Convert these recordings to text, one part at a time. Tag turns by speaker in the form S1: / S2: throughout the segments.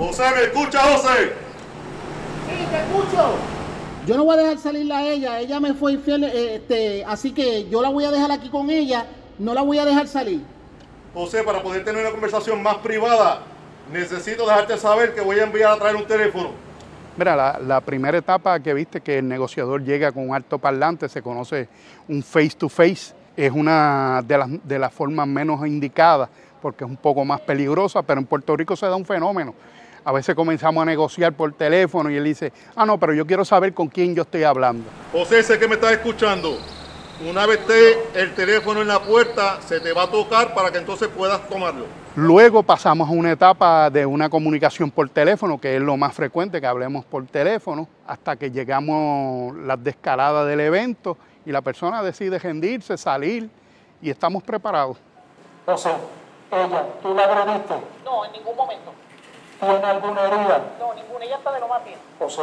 S1: José, ¿me escucha, José?
S2: Sí, te escucho. Yo no voy a dejar salir a ella, ella me fue infiel, eh, este, así que yo la voy a dejar aquí con ella, no la voy a dejar salir.
S1: José, para poder tener una conversación más privada, necesito dejarte saber que voy a enviar a traer un teléfono.
S3: Mira, la, la primera etapa que viste que el negociador llega con un alto parlante, se conoce un face to face, es una de las, de las formas menos indicadas porque es un poco más peligrosa, pero en Puerto Rico se da un fenómeno. A veces comenzamos a negociar por teléfono y él dice, ah, no, pero yo quiero saber con quién yo estoy hablando.
S1: José, sé que me estás escuchando. Una vez esté el teléfono en la puerta, se te va a tocar para que entonces puedas tomarlo.
S3: Luego pasamos a una etapa de una comunicación por teléfono, que es lo más frecuente, que hablemos por teléfono, hasta que llegamos las descaladas del evento y la persona decide rendirse, salir y estamos preparados.
S4: José, ella, ¿tú la agrediste?
S5: No, en ningún momento.
S4: ¿Tiene alguna herida?
S5: No, ninguna. Ella está de lo más bien.
S4: José,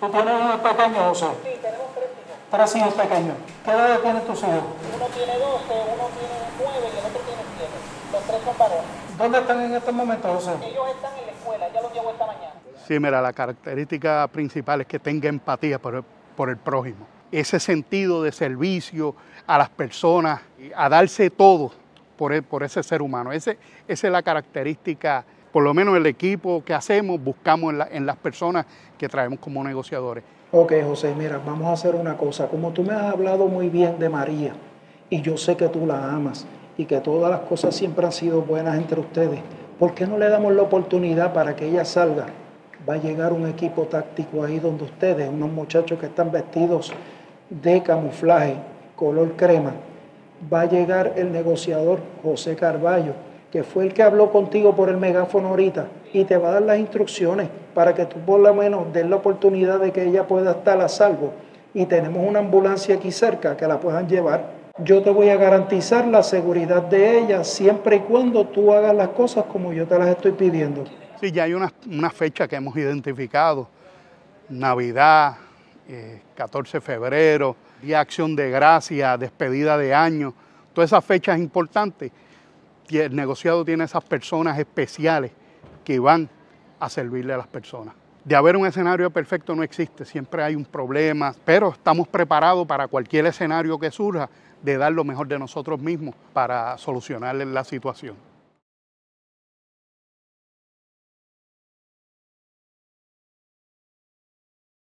S4: ¿tú tienes hijos pequeños, José?
S5: Sí, tenemos tres hijos.
S4: Tres hijos pequeños. ¿Qué edad tienen tus hijos?
S5: Uno tiene 12, uno tiene 9 y el otro tiene 7. Los tres son varones.
S4: ¿Dónde están en estos momentos, José?
S5: Ellos están en la escuela, ya los llevo esta mañana.
S3: Sí, mira, la característica principal es que tenga empatía por el, por el prójimo. Ese sentido de servicio a las personas, a darse todo por, el- por ese ser humano. Ese- esa es la característica, por lo menos el equipo que hacemos, buscamos en, en las personas que traemos como negociadores.
S4: Ok, José, mira, vamos a hacer una cosa. Como tú me has hablado muy bien de María, y yo sé que tú la amas, y que todas las cosas siempre han sido buenas entre ustedes, ¿por qué no le damos la oportunidad para que ella salga? Va a llegar un equipo táctico ahí donde ustedes, unos muchachos que están vestidos de camuflaje, color crema, va a llegar el negociador José Carballo, que fue el que habló contigo por el megáfono ahorita, y te va a dar las instrucciones para que tú por lo menos des la oportunidad de que ella pueda estar a salvo. Y tenemos una ambulancia aquí cerca que la puedan llevar. Yo te voy a garantizar la seguridad de ella siempre y cuando tú hagas las cosas como yo te las estoy pidiendo.
S3: Sí, ya hay una, una fecha que hemos identificado, Navidad, eh, 14 de febrero, Día Acción de Gracia, despedida de año, todas esas fechas importantes. El negociado tiene esas personas especiales que van a servirle a las personas. De haber un escenario perfecto no existe, siempre hay un problema, pero estamos preparados para cualquier escenario que surja de dar lo mejor de nosotros mismos para solucionar la situación.